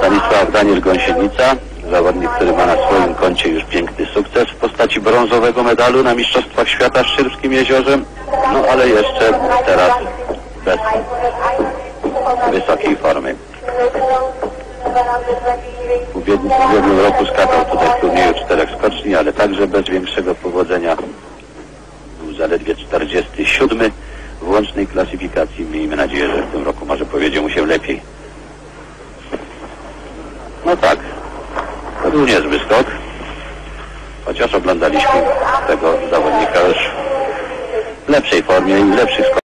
Stanisław Daniel Gąsienica, zawodnik, który ma na swoim koncie już piękny sukces w postaci brązowego medalu na Mistrzostwach Świata w Szyrbskim Jeziorze, no ale jeszcze teraz bez wysokiej formy. W ubiegłym roku skakał tutaj w turnieju czterech skoczni, ale także bez większego powodzenia. Był zaledwie 47 w łącznej klasyfikacji. Miejmy nadzieję, że w tym roku może powiedzie mu się lepiej. No tak, to był niezły skok. Chociaż oglądaliśmy tego zawodnika już w lepszej formie i w lepszych skokach.